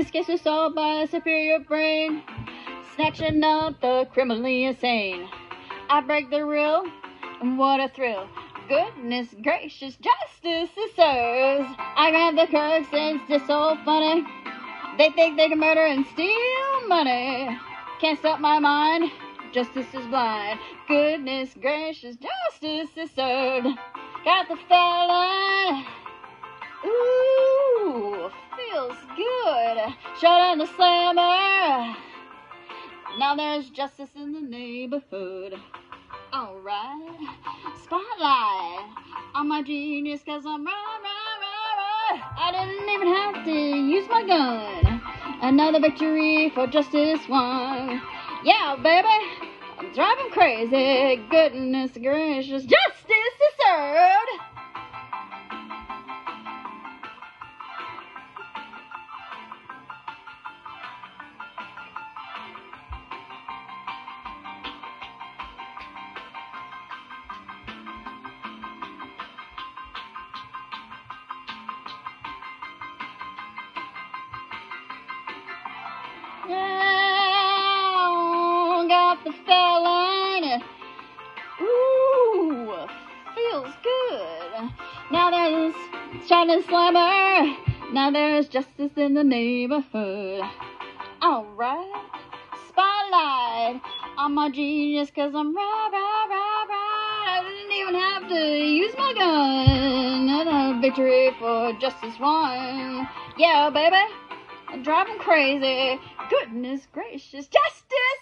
This case was solved by a superior brain, snatching up the criminally insane. I break the rule, and what a thrill. Goodness gracious, justice is served. I grab the crooks, it's just so funny. They think they can murder and steal money. Can't stop my mind, justice is blind. Goodness gracious, justice is served. Got the felon. Good. Shut down the slammer. Now there's justice in the neighborhood. Alright. Spotlight on my genius cause I'm right, right, right, right. I didn't even have to use my gun. Another victory for justice won. Yeah, baby. I'm driving crazy. Goodness gracious. Justice is served. Yeah, got the felon. Ooh, feels good. Now there's Shining Slammer. Now there's justice in the neighborhood. Alright. Spotlight on my genius cause I'm right, right, right, right. I didn't even have to use my gun. Another victory for justice won. Yeah, baby. I'm driving crazy. Goodness gracious, justice.